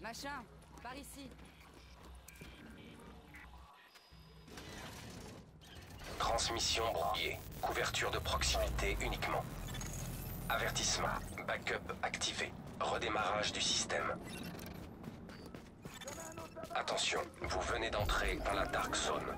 Machin, par ici. Transmission brouillée. Couverture de proximité uniquement. Avertissement. Backup activé. Redémarrage du système. Attention, vous venez d'entrer dans la Dark Zone.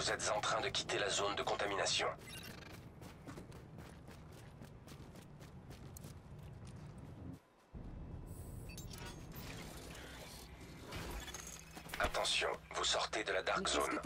Vous êtes en train de quitter la zone de contamination. Attention, vous sortez de la Dark Zone.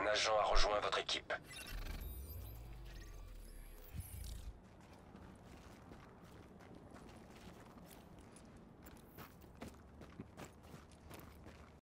Un agent a rejoint votre équipe.